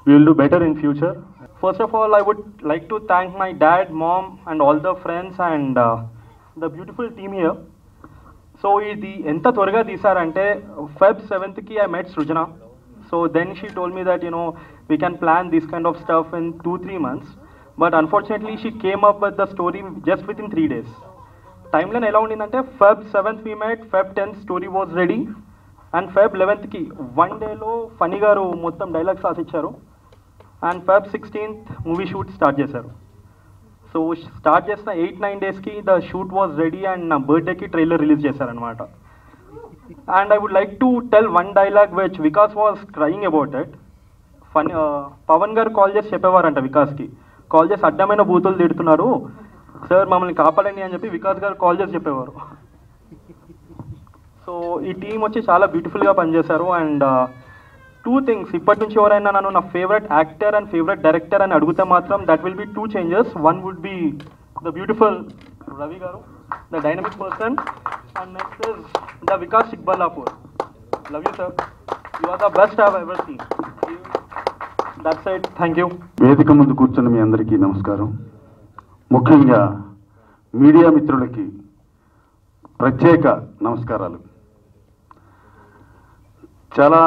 will do better in future first of all I would like to thank my dad mom and all the friends and the beautiful team here so ఇది ఎంత త్వరగా తీసారంటే Feb సెవెంత్కి I met Srujana so then she told me that you know we can plan this kind of stuff in two three months but unfortunately she came up with the story just with in three days time line ఎలా ఉండిందంటే Feb seventh we met Feb tenth story was ready and Feb లెవెన్త్కి one డేలో ఫనీ గారు మొత్తం dialogues రాసిచ్చారు. And Feb sixteenth movie shoot start చేశారు. So start చేసిన eight nine డేస్కి the shoot was ready and నా బర్త్డేకి trailer release చేశారనమాట and I would like to tell one dialogue which Vikas was crying about it fun Pavan గారు call చేసి చెప్పేవారంట వికాస్కి. Call చేసి అడ్డమైన బూతులు తిడుతున్నారు. సార్ మమ్మల్ని కాపాడండి అని చెప్పి వికాస్ గారు కాల్ చేసి చెప్పేవారు. సో ఈ టీం వచ్చి చాలా బ్యూటిఫుల్గా పనిచేశారు. అండ్ టూ థింగ్స్ ఇప్పటి నుంచి ఎవరైనా నన్ను నా favourite actor and favourite director అని అడిగితే మాత్రం that will be two changes one would be the beautiful Ravi గారు. The person, person and is the the Shikbalapur. Love love sir. You are the the I have ever seen. That's it thank you వేదిక ముందు కూర్చున్న మీ అందరికీ నమస్కారం ముఖ్యంగా media మిత్రులకి ప్రత్యేక నమస్కారాలు చాలా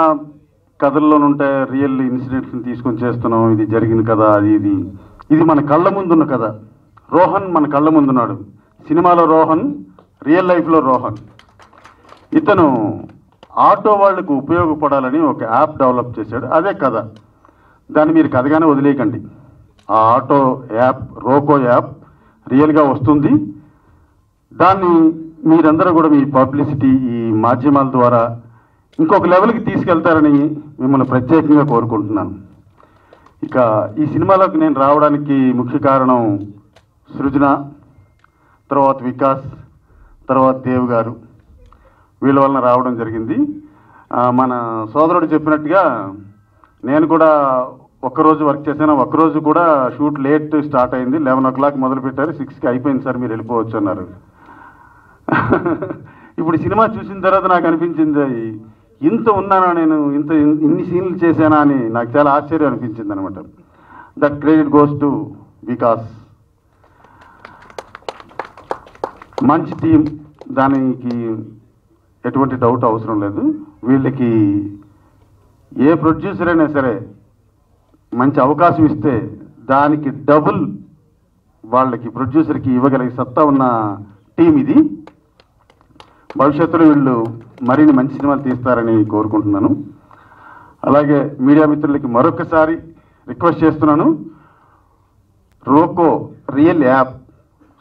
కథల్లోనుంటే రియల్ ఇన్సిడెంట్స్ని తీసుకొని చేస్తున్నాం ఇది జరిగిన కథ అది ఇది ఇది మన కళ్ళ ముందున్న కథ రోహన్ మన కళ్ళ ముందున్నాడు సినిమాలో రోహన్ రియల్ లైఫ్లో రోహన్. ఇతను ఆటో వాళ్ళకు ఉపయోగపడాలని ఒక యాప్ డెవలప్ చేశాడు. అదే కథ. దాన్ని మీరు కథగానే వదిలేయకండి. ఆ ఆటో యాప్ రోకో యాప్ రియల్గా వస్తుంది. దాన్ని మీరందరూ కూడా మీ పబ్లిసిటీ ఈ మాధ్యమాల ద్వారా ఇంకొక లెవెల్కి తీసుకెళ్తారని మిమ్మల్ని ప్రత్యేకంగా కోరుకుంటున్నాను. ఇక ఈ సినిమాలోకి నేను రావడానికి ముఖ్య కారణం సృజన. తర్వాత వికాస్ తర్వాత దేవ్ గారు. వీళ్ళ వలన రావడం జరిగింది. మన సోదరుడు చెప్పినట్టుగా నేను కూడా ఒక్కరోజు వర్క్ చేశాను. ఒక్కరోజు కూడా షూట్ లేట్ స్టార్ట్ అయింది. లెవెన్ ఓ క్లాక్ మొదలుపెట్టారు సిక్స్కి అయిపోయింది సార్ మీరు వెళ్ళిపోవచ్చు అన్నారు. (laughs) ఇప్పుడు సినిమా చూసిన తర్వాత నాకు అనిపించింది ఇంత ఉన్నానా నేను? ఇంత ఇన్ని సీన్లు చేశానా? అని నాకు చాలా ఆశ్చర్యం అనిపించింది అనమాట that credit goes to Vikas. మంచి టీం దానికి ఎటువంటి డౌట్ అవసరం లేదు. వీళ్ళకి ఏ ప్రొడ్యూసర్ అయినా సరే మంచి అవకాశం ఇస్తే దానికి డబుల్ వాళ్ళకి ప్రొడ్యూసర్కి ఇవ్వగలిగే సత్తా ఉన్న టీం ఇది. భవిష్యత్తులో వీళ్ళు మరిన్ని మంచి సినిమాలు తీస్తారని కోరుకుంటున్నాను. అలాగే మీడియా మిత్రులకి మరొకసారి రిక్వెస్ట్ చేస్తున్నాను. రోకో రియల్ యాప్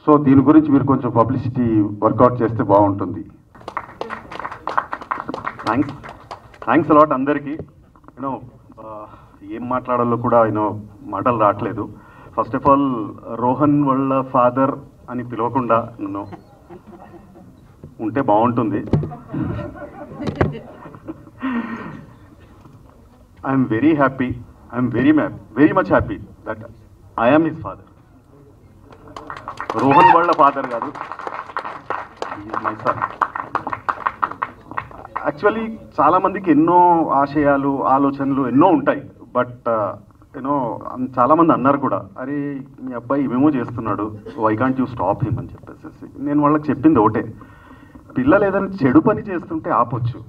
సో దీని గురించి మీరు కొంచెం పబ్లిసిటీ వర్కౌట్ చేస్తే బాగుంటుంది. థ్యాంక్స్ థ్యాంక్స్ అలాట్ అందరికీ. యూనో ఏం మాట్లాడాలో కూడా యూనో మాటలు రావట్లేదు. ఫస్ట్ ఆఫ్ ఆల్ రోహన్ వాళ్ళ ఫాదర్ అని పిలవకుండా నన్ను ఉంటే బాగుంటుంది. I'm very happy I'm very very much happy that I'm his father Rohan వాళ్ళ ఫాదర్ కాదు. మై సన్ యాక్చువల్లీ చాలామందికి ఎన్నో ఆశయాలు ఆలోచనలు ఎన్నో ఉంటాయి. బట్ యూనో చాలామంది అన్నారు కూడా అరే మీ అబ్బాయి ఇవేమో చేస్తున్నాడు why can't you stop him అని చెప్పేసి నేను వాళ్ళకి చెప్పింది ఒకటే. పిల్లలు ఏదైనా చెడు పని చేస్తుంటే ఆపొచ్చు.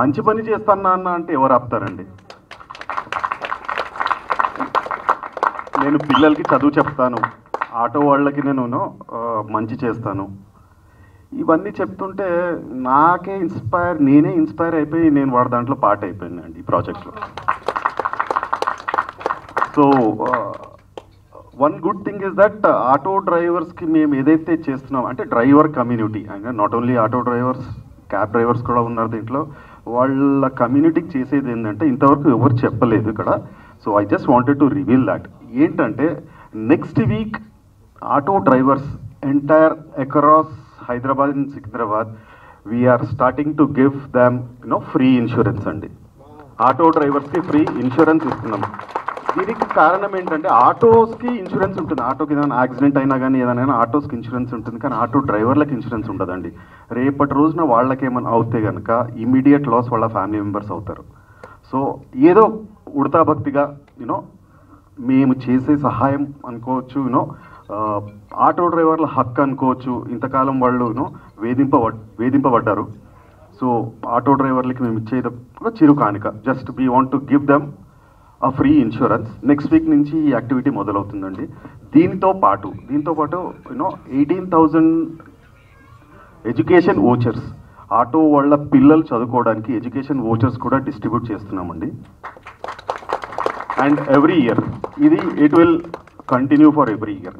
మంచి పని చేస్తానా అన్న అంటే ఎవరు ఆపుతారండి? నేను పిల్లలకి చదువు చెప్తాను. ఆటో వాళ్ళకి నేను మంచి చేస్తాను. ఇవన్నీ చెప్తుంటే నాకే ఇన్స్పైర్ నేనే ఇన్స్పైర్ అయిపోయి నేను వాడి దాంట్లో పార్ట్ అయిపోయానండి ఈ ప్రాజెక్ట్లో. So one good thing is that auto డ్రైవర్స్కి మేము ఏదైతే చేస్తున్నాం అంటే డ్రైవర్ కమ్యూనిటీ అంటే not only auto drivers cab drivers కూడా ఉన్నారు దీంట్లో వాళ్ళ కమ్యూనిటీకి చేసేది ఏంటంటే ఇంతవరకు ఎవరు చెప్పలేదు ఇక్కడ. So I just wanted to reveal that ఏంటంటే next week auto drivers entire across Hyderabad and Secunderabad we're starting to give them you know free insurance అండి. ఆటో డ్రైవర్స్కి ఫ్రీ ఇన్సూరెన్స్ ఇస్తున్నాం. దీనికి కారణం ఏంటంటే ఆటోస్కి ఇన్సూరెన్స్ ఉంటుంది. ఆటోకి ఏదైనా యాక్సిడెంట్ అయినా కానీ ఏదైనా ఆటోస్కి ఇన్సూరెన్స్ ఉంటుంది. కానీ ఆటో డ్రైవర్లకు ఇన్సూరెన్స్ ఉండదండి. రేపటి రోజున వాళ్ళకి ఏమైనా అవుతే కనుక ఇమీడియట్ లాస్ వాళ్ళ ఫ్యామిలీ మెంబర్స్ అవుతారు. సో ఏదో ఉడతాభక్తిగా యూనో మేము చేసే సహాయం అనుకోవచ్చు యూనో ఆటో డ్రైవర్ల హక్కు అనుకోవచ్చు. ఇంతకాలం వాళ్ళును వేధింప వేధింపబడ్డారు. సో ఆటో డ్రైవర్లకి మేము ఇచ్చేది ఒక చిరు కానుక just we want to give them a free insurance next week నుంచి ఈ యాక్టివిటీ మొదలవుతుందండి. దీంతో పాటు దీంతో పాటు you know eighteen thousand education vouchers auto వాళ్ళ పిల్లలు చదువుకోవడానికి ఎడ్యుకేషన్ ఓచర్స్ కూడా డిస్ట్రిబ్యూట్ చేస్తున్నామండి. అండ్ ఎవ్రీ ఇయర్ ఇది it will continue for every year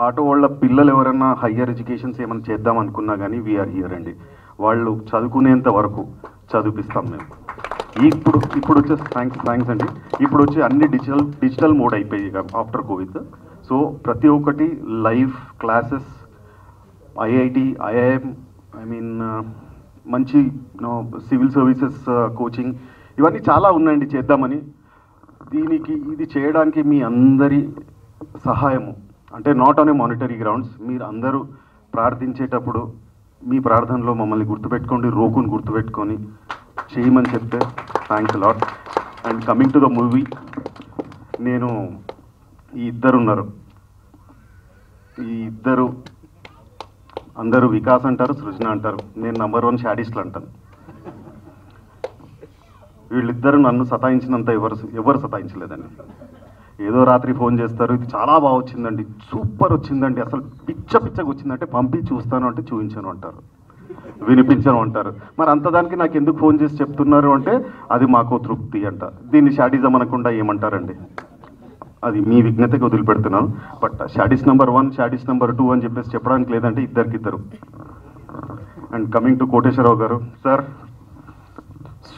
auto వాళ్ళ పిల్లలు ఎవరైనా హయ్యర్ ఎడ్యుకేషన్స్ ఏమైనా చేద్దాం అనుకున్నా కానీ వీఆర్ హియర్ అండి. వాళ్ళు చదువుకునేంత వరకు చదివిస్తాం మేము. ఇప్పుడు ఇప్పుడు వచ్చే థ్యాంక్స్ థ్యాంక్స్ అండి. ఇప్పుడు వచ్చి అన్ని డిజిటల్ డిజిటల్ మోడ్ అయిపోయాయి ఆఫ్టర్ కోవిడ్ సో ప్రతి ఒక్కటి live classes IIT IIM I mean మంచి సివిల్ సర్వీసెస్ కోచింగ్ ఇవన్నీ చాలా ఉన్నాయండి చేద్దామని. దీనికి ఇది చేయడానికి మీ అందరి సహాయము. అంటే not on a monetary grounds మీరు అందరూ ప్రార్థించేటప్పుడు మీ ప్రార్థనలో మమ్మల్ని గుర్తుపెట్టుకోండి రోకుని గుర్తుపెట్టుకొని చేయమని చెప్తే thanks lot and coming to the movie నేను ఈ ఇద్దరు ఉన్నారు ఈ ఇద్దరు అందరూ వికాస్ అంటారు సృజన అంటారు. నేను నంబర్ వన్ షాడిస్ట్లు అంటాను. వీళ్ళిద్దరు నన్ను సతాయించినంత ఎవరు ఎవరు సతాయించలేదండి ఏదో రాత్రి ఫోన్ చేస్తారు. ఇది చాలా బాగా వచ్చిందండి. సూపర్ వచ్చిందండి. అసలు పిచ్చ పిచ్చగా వచ్చిందంటే పంపి చూస్తాను అంటే చూపించాను అంటారు. వినిపించను అంటారు. మరి అంతదానికి నాకు ఎందుకు ఫోన్ చేసి చెప్తున్నారు అంటే అది మాకు తృప్తి అంట. దీన్ని షాడిజం అనకుండా ఏమంటారండి? అది మీ విజ్ఞతకి వదిలిపెడుతున్నాను. బట్ షాడీస్ నెంబర్ వన్ షాడీస్ నెంబర్ టూ అని చెప్పేసి చెప్పడానికి లేదంటే ఇద్దరికిద్దరు. And coming to Koteswararao garu sir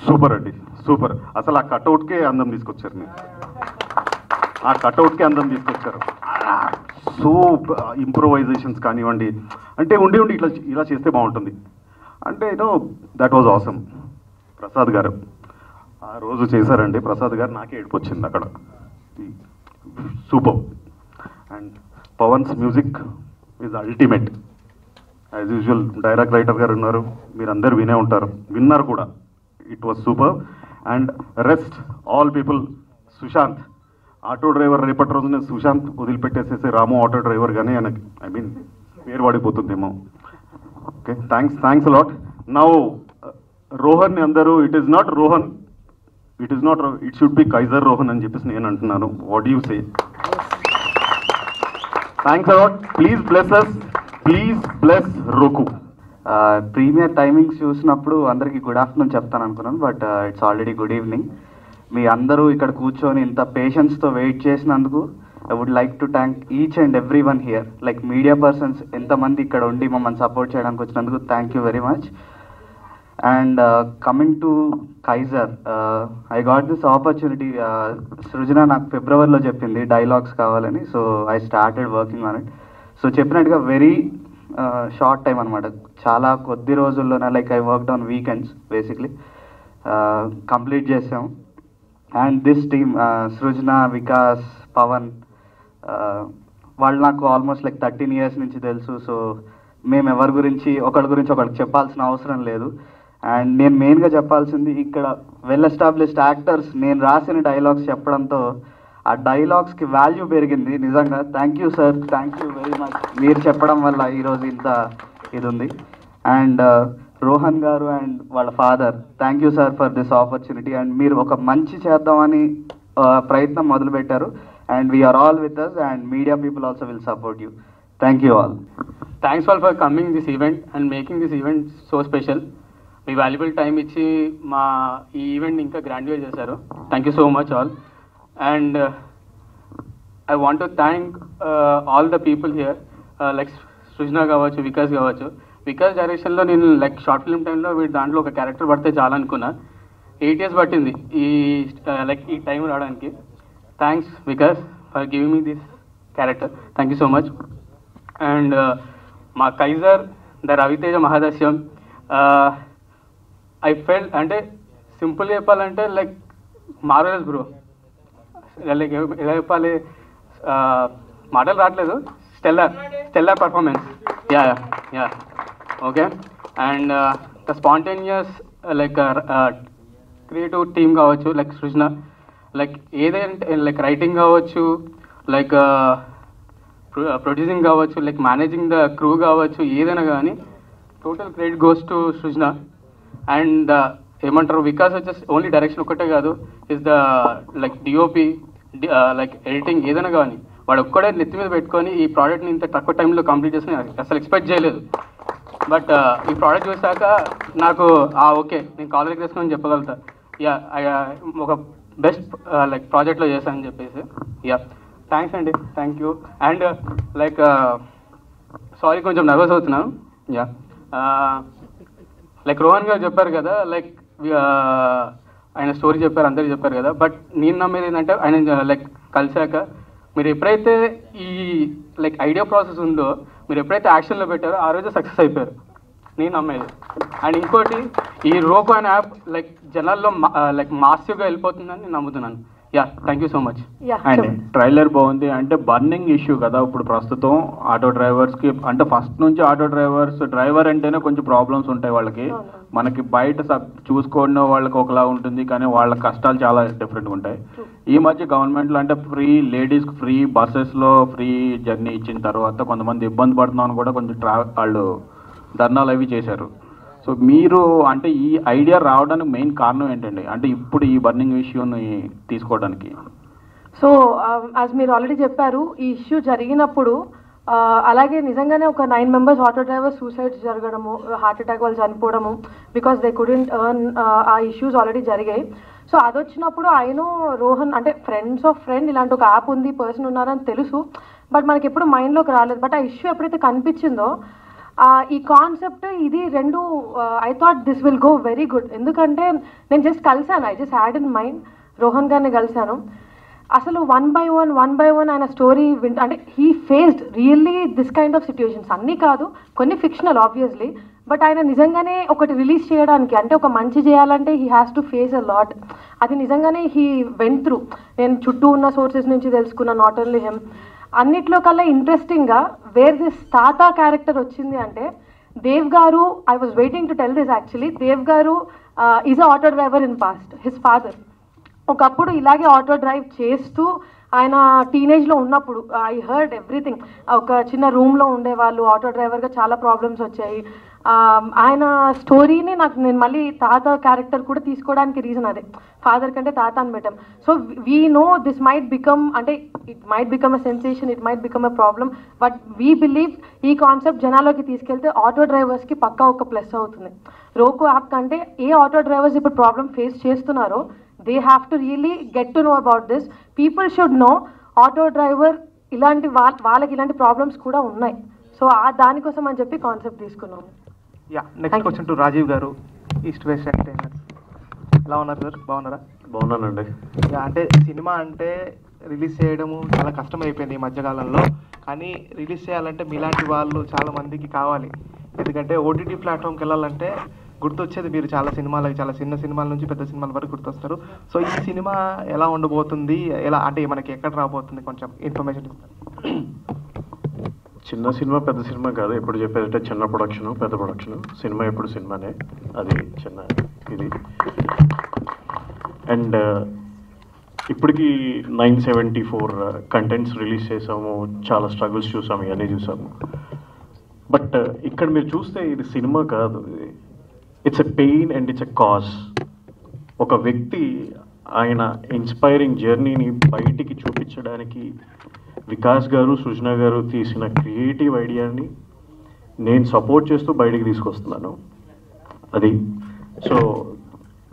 super అండి. సూపర్. అసలు ఆ కటౌట్కే అందం తీసుకొచ్చారు మీరు. ఆ కట్అవుట్కి అందం తీసుకొచ్చారు. సో ఇంప్రూవైజేషన్స్ కానివ్వండి. అంటే ఉండి ఉండి ఇట్లా ఇలా చేస్తే బాగుంటుంది. అంటే you know that was awesome Prasad గారు ఆ రోజు చేశారండి. ప్రసాద్ గారు నాకే ఏడుపు వచ్చింది అక్కడ. Super. And Pavan's music is ultimate as usual direct writer గారు ఉన్నారు. మీరు అందరు వినే ఉంటారు. విన్నారు కూడా. It was super and rest all people Sushant auto driver రేపటి రోజున సుశాంత్ వదిలిపెట్టేసేసి రాము ఆటో డ్రైవర్ కానీ ఆయనకి ఐ మీన్ పేరు పడిపోతుందేమో okay thanks thanks lot now Rohan అందరూ it is not Rohan it is not it should be Kaizer Rohan అని చెప్పేసి నేను అంటున్నాను. What you say thanks a lot please bless us please bless roku. Uh, premiere timings చూసినప్పుడు అందరికీ good afternoon చెప్తాను అనుకున్నాను but it's already good evening మీ అందరూ ఇక్కడ కూర్చొని ఇంత పేషెన్స్తో వెయిట్ చేసినందుకు I would like to thank each and every one here like media persons ఎంతమంది ఇక్కడ ఉండి మమ్మల్ని సపోర్ట్ చేయడానికి వచ్చినందుకు thank you very much and coming to Kaizer I got this opportunity Srujana నాకు ఫిబ్రవరిలో చెప్పింది డైలాగ్స్ కావాలని so I started working on it so చెప్పినట్టుగా వెరీ షార్ట్ టైం అనమాట చాలా కొద్ది రోజుల్లోనే like I work on weekends basically complete చేసాము and this team Srujana Vikas Pavan వాళ్ళు నాకు ఆల్మోస్ట్ లైక్ థర్టీన్ ఇయర్స్ నుంచి తెలుసు. సో మేము ఎవరి గురించి ఒకరి గురించి ఒకరికి చెప్పాల్సిన అవసరం లేదు. అండ్ నేను మెయిన్గా చెప్పాల్సింది ఇక్కడ వెల్ ఎస్టాబ్లిష్డ్ యాక్టర్స్ నేను రాసిన డైలాగ్స్ చెప్పడంతో ఆ డైలాగ్స్కి వాల్యూ పెరిగింది నిజంగా. Thank you sir thank you very much మీరు చెప్పడం వల్ల ఈరోజు ఇంత ఇది ఉంది. అండ్ రోహన్ గారు అండ్ వాళ్ళ father thank you sir for this opportunity and మీరు ఒక మంచి చేద్దామని ప్రయత్నం మొదలుపెట్టారు. And we're all with us and media people also will support you thank you all thanks all for coming this event and making this event so special me valuable time ఇచ్చి మా ఈ event ఇంకా గ్రాండ్గా చేశారు. Thank you so much all and I want to thank all the people here like Srujana కావచ్చు వికాస్ కావచ్చు. వికాస్ డైరెక్షన్లో నేను లైక్ షార్ట్ ఫిల్మ్ టైంలో వీటి దాంట్లో ఒక క్యారెక్టర్ పడితే చాలా అనుకున్నా. ఎయిట్ ఇయర్స్ పట్టింది. ఈ uh, లైక్ ఈ టైం రావడానికి. Thanks Vikas for giving me this character thank you so much and మా కైజర్ ద రవితేజ మహాదశ్యం ఐ ఫెల్ అంటే సింపుల్ చెప్పాలంటే లైక్ మార్వలస్ బ్రో లైక్ ఎలా చెప్పాలి? Uh, మాటలు రావట్లేదు. Stellar stellar performance yeah yeah okay? And the spontaneous like creative team కావచ్చు like Srujana like ఏదంటే లైక్ రైటింగ్ కావచ్చు లైక్ ప్రొడ్యూసింగ్ uh, uh, కావచ్చు లైక్ మేనేజింగ్ ద క్రూ కావచ్చు ఏదైనా కానీ total credit goes to Srujana. And uh, ఏమంటారు వికాస్ వచ్చేసి only direction ఒక్కటే కాదు is the like DOP like editing ఏదైనా కానీ వాడు ఒక్కడే నెత్తి మీద పెట్టుకొని ఈ ప్రోడక్ట్ని ఇంత తక్కువ టైంలో కంప్లీట్ చేసి అసలు ఎక్స్పెక్ట్ చేయలేదు. బట్ ఈ ప్రోడక్ట్ చూసాక నాకు ఆ ఓకే నేను కాలేజ్ తీసుకొని చెప్పగలుగుతా. యా ఒక బెస్ట్ లైక్ ప్రాజెక్ట్లో చేశానని చెప్పేసి. యా థ్యాంక్స్ అండి thank you. And like sorry కొంచెం నర్వస్ అవుతున్నాను. యా లైక్ రోహన్ గారు చెప్పారు కదా లైక్ ఆయన స్టోరీ చెప్పారు అందరికీ చెప్పారు కదా. బట్ నేను నమ్మేది ఏంటంటే ఆయన లైక్ కలిశాక మీరు ఎప్పుడైతే ఈ లైక్ ఐడియా ప్రాసెస్ ఉందో మీరు ఎప్పుడైతే యాక్షన్లో పెట్టారో ఆ రోజు సక్సెస్ అయిపోయారు. నేను నమ్మేది. అండ్ ఇంకోటి ఈ రోబో అనే యాప్ లైక్ జనాల్లో లైక్ మాసివ్గా వెళ్ళిపోతుందని నేను నమ్ముతున్నాను. Yeah thank you so much and trailer బాగుంది అంటే బర్నింగ్ ఇష్యూ కదా ఇప్పుడు ప్రస్తుతం. ఆటో డ్రైవర్స్కి అంటే ఫస్ట్ నుంచి ఆటో డ్రైవర్స్ డ్రైవర్ అంటేనే కొంచెం ప్రాబ్లమ్స్ ఉంటాయి వాళ్ళకి. మనకి బయట చూసుకున్న వాళ్ళకి ఒకలా ఉంటుంది కానీ వాళ్ళ కష్టాలు చాలా డిఫరెంట్గా ఉంటాయి. ఈ మధ్య గవర్నమెంట్లో అంటే ఫ్రీ లేడీస్ ఫ్రీ బస్సెస్లో ఫ్రీ జర్నీ ఇచ్చిన తర్వాత కొంతమంది ఇబ్బంది పడుతున్నామని కూడా కొంచెం ట్రా వాళ్ళు ధర్నాలు అవి చేశారు. సో మీరు అంటే ఈ ఐడియా రావడానికి మెయిన్ కారణం ఏంటండి? అంటే ఇప్పుడు ఈ బర్నింగ్ ఇష్యూని తీసుకోవడానికి. సో యాజ్ మీరు ఆల్రెడీ చెప్పారు ఈ ఇష్యూ జరిగినప్పుడు అలాగే నిజంగానే ఒక nine members auto driver suicide జరగడము heart attack వాళ్ళు చనిపోవడము because they couldn't earn uh issues already జరిగాయి. సో అది వచ్చినప్పుడు ఆయన రోహన్ అంటే ఫ్రెండ్స్ ఆఫ్ ఫ్రెండ్ ఇలాంటి ఒక యాప్ ఉంది పర్సన్ ఉన్నారని తెలుసు బట్ మనకి ఎప్పుడు మైండ్లోకి రాలేదు. బట్ ఆ ఇష్యూ ఎప్పుడైతే కనిపించిందో ఈ కాన్సెప్ట్ ఇది రెండు I thought this will go very good ఎందుకంటే నేను జస్ట్ కలిశాను I just had in mind Rohan గారిని కలిశాను. అసలు one by one one by one ఆయన స్టోరీ వింట అంటే he faced really this kind of situations అన్నీ కాదు కొన్ని ఫిక్షనల్ ఆబ్వియస్లీ బట్ ఆయన నిజంగానే ఒకటి రిలీజ్ చేయడానికి అంటే ఒక మంచి చేయాలంటే he has to face a lot అది నిజంగానే హీ వెన్ త్రూ నేను చుట్టూ ఉన్న సోర్సెస్ నుంచి తెలుసుకున్న నాట్ ఓన్లీ హెమ్ అన్నిట్లో కల్లా ఇంట్రెస్టింగ్గా వేర్ దిస్ తాత క్యారెక్టర్ వచ్చింది అంటే దేవ్ గారు I was waiting to tell this actually Dev గారు is a auto driver in past his father ఒకప్పుడు ఇలాగే ఆటో డ్రైవ్ చేస్తూ ఆయన టీనేజ్లో ఉన్నప్పుడు ఐ హర్డ్ ఎవ్రీథింగ్ ఒక చిన్న రూమ్లో ఉండేవాళ్ళు ఆటో డ్రైవర్గా చాలా ప్రాబ్లమ్స్ వచ్చాయి. ఆయన స్టోరీని నాకు నేను మళ్ళీ తాత క్యారెక్టర్ కూడా తీసుకోవడానికి రీజన్ అదే. ఫాదర్ కంటే తాత అని పెట్టాం. So we know this might become అంటే it might become a sensation it might become a problem but we believe ఈ కాన్సెప్ట్ జనాల్లోకి తీసుకెళ్తే ఆటో డ్రైవర్స్కి పక్కా ఒక ప్లస్ అవుతుంది. రోకో యాప్ కంటే ఏ ఆటో డ్రైవర్స్ ఇప్పుడు ప్రాబ్లమ్ ఫేస్ చేస్తున్నారో they have to really get to know about this. People should know auto driver ఇలాంటి వాళ్ళ వాళ్ళకి ఇలాంటి ప్రాబ్లమ్స్ కూడా ఉన్నాయి. సో ఆ దానికోసం అని చెప్పి కాన్సెప్ట్ తీసుకున్నాము. Yeah next question to Rajeev గారు ఈస్ట్ వెస్ట్ ఎంటర్టైనర్ ఎలా ఉన్నారు సార్? బాగున్నారా? బాగున్నానండి. అంటే సినిమా అంటే రిలీజ్ చేయడము చాలా కష్టం అయిపోయింది ఈ మధ్యకాలంలో. కానీ రిలీజ్ చేయాలంటే మీలాంటి వాళ్ళు చాలా మందికి కావాలి. ఎందుకంటే ఓటీటీ ప్లాట్ఫామ్కి వెళ్ళాలంటే గుర్తొచ్చేది మీరు చాలా సినిమాలకి చాలా చిన్న సినిమాల నుంచి పెద్ద సినిమాల వరకు గుర్తొస్తారు. సో ఈ సినిమా ఎలా ఉండబోతుంది? ఎలా అంటే మనకి ఎక్కడ రాబోతుంది? కొంచెం ఇన్ఫర్మేషన్ ఇస్తారు? చిన్న సినిమా పెద్ద సినిమా కాదు. ఎప్పుడు చెప్పేదంటే చిన్న ప్రొడక్షన్ పెద్ద ప్రొడక్షన్ సినిమా ఎప్పుడు సినిమానే. అది చిన్న ఇది. అండ్ uh, ఇప్పటికి nine seventy four contents release చేసాము చాలా స్ట్రగుల్స్ చూసాము. ఇవన్నీ చూసాము. బట్ uh, ఇక్కడ మీరు చూస్తే ఇది సినిమా కాదు. It's a pain and it's a cause ఒక వ్యక్తి ఆయన ఇన్స్పైరింగ్ జర్నీని బయటికి చూపించడానికి వికాస్ గారు సృజన గారు తీసిన క్రియేటివ్ ఐడియాని నేను సపోర్ట్ చేస్తూ బయటికి తీసుకొస్తున్నాను. అది. సో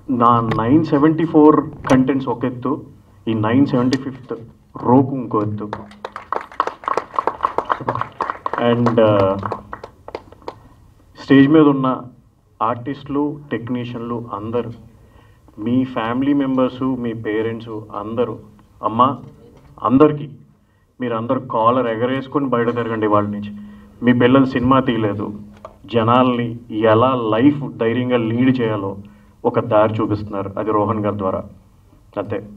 నా నైన్ సెవెంటీ ఫోర్ కంటెంట్స్ ఒక ఎత్తు ఈ నైన్ సెవెంటీ ఫిఫ్త్ రోకు ఇంకో ఎత్తు. అండ్ స్టేజ్ మీద ఉన్న ఆర్టిస్టులు టెక్నీషియన్లు అందరూ మీ ఫ్యామిలీ మెంబర్సు మీ పేరెంట్స్ అందరూ అమ్మ అందరికీ మీరు అందరూ కాలర్ ఎగరేసుకొని బయట తిరగండి వాళ్ళ నుంచి. మీ పిల్లలు సినిమా తీయలేదు. జనాల్ని ఎలా లైఫ్ ధైర్యంగా లీడ్ చేయాలో ఒక దారి చూపిస్తున్నారు అది రోహన్ గారి ద్వారా. అంతే.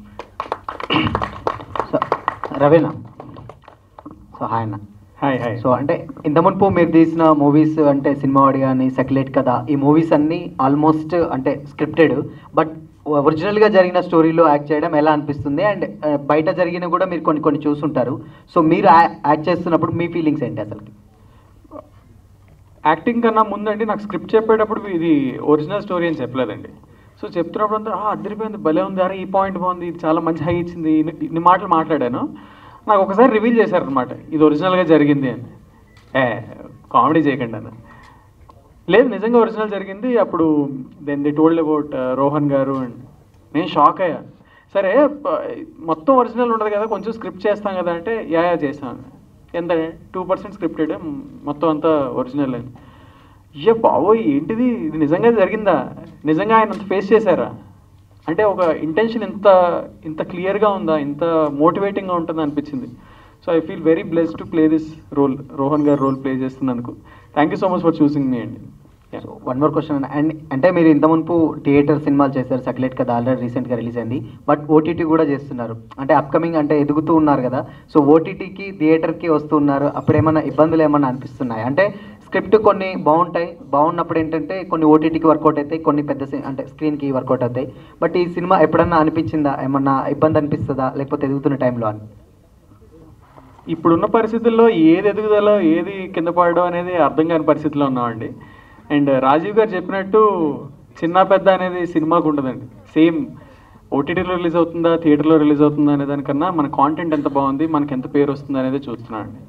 రవేనా. సో హాయ్ అన్న. Hi hi. సో అంటే ఇంత మునుపు మీరు తీసిన మూవీస్ అంటే సినిమా వాడి కానీ సెక్యులేట్ కదా ఈ మూవీస్ అన్నీ ఆల్మోస్ట్ అంటే స్క్రిప్టెడ్ బట్ ఒరిజినల్గా జరిగిన స్టోరీలో యాక్ట్ చేయడం ఎలా అనిపిస్తుంది? అండ్ బయట జరిగిన కూడా మీరు కొన్ని కొన్ని చూసుంటారు. సో మీరు యాక్ట్ చేస్తున్నప్పుడు మీ ఫీలింగ్స్ ఏంటి అసలు యాక్టింగ్ కన్నా ముందండి నాకు స్క్రిప్ట్ చెప్పేటప్పుడు ఇది ఒరిజినల్ స్టోరీ అని చెప్పలేదండి. సో చెప్తున్నప్పుడు అంతా అద్దరిపోయింది అదిరిపోయింది భలే ఉంది అరే ఈ పాయింట్ బాగుంది ఇది చాలా మంచి హై ఇచ్చింది ఇన్ని- మాటలు మాట్లాడాను. నాకు ఒకసారి రివీల్ చేశారనమాట ఇది ఒరిజినల్గా జరిగింది అని. ఏ కామెడీ చేయకండి అని లేదు నిజంగా ఒరిజినల్ జరిగింది. అప్పుడు then they told about Rohan గారు అండ్ నేను షాక్ అయ్యా. సరే మొత్తం ఒరిజినల్ ఉండదు కదా కొంచెం స్క్రిప్ట్ చేస్తాం కదా అంటే యా యా చేస్తాను. ఎంత? టూ పర్సెంట్ స్క్రిప్టెడ్ మొత్తం అంతా ఒరిజినల్ అని అయ్యో బావోయ్ ఏంటిది? ఇది నిజంగా జరిగిందా? నిజంగా ఆయన అంత ఫేస్ చేశారా? అంటే ఒక ఇంటెన్షన్ ఇంత ఇంత క్లియర్గా ఉందా? ఇంత మోటివేటింగ్గా ఉంటుందా అనిపించింది. So I feel very bless to play this role Rohan గారు రోల్ ప్లే చేస్తున్నందుకు. Thank you so much for choosing me అండి. వన్ మోర్ క్వశ్చన్ అండ్ అంటే మీరు ఇంత మునుపు థియేటర్ సినిమాలు చేశారు సెటిలైట్ కదా ఆల్రెడీ రీసెంట్గా రిలీజ్ అయింది. బట్ ఓటీటీ కూడా చేస్తున్నారు. అంటే అప్కమింగ్ అంటే ఎదుగుతూ ఉన్నారు కదా. సో ఓటీటీకి థియేటర్కి వస్తున్నారు అప్పుడు ఏమైనా ఇబ్బందులు ఏమైనా అనిపిస్తున్నాయి? అంటే స్క్రిప్ట్ కొన్ని బాగుంటాయి. బాగున్నప్పుడు ఏంటంటే కొన్ని ఓటీటీకి వర్కౌట్ అవుతాయి కొన్ని పెద్ద అంటే స్క్రీన్కి వర్కౌట్ అవుతాయి. బట్ ఈ సినిమా ఎప్పుడన్నా అనిపించిందా? ఏమన్నా ఇబ్బంది అనిపిస్తుందా? లేకపోతే ఎదుగుతున్న టైంలో అని? ఇప్పుడున్న పరిస్థితుల్లో ఏది ఎదుగుదల ఏది కింద పడడం అనేది అర్థం కాని పరిస్థితిలో ఉన్నామండి. అండ్ రాజీవ్ గారు చెప్పినట్టు చిన్న పెద్ద అనేది సినిమాకు ఉండదండి. సేమ్ ఓటీటీలో రిలీజ్ అవుతుందా థియేటర్లో రిలీజ్ అవుతుందా అనే దానికన్నా మన కాంటెంట్ ఎంత బాగుంది మనకి ఎంత పేరు వస్తుంది అనేది చూస్తున్నానండి.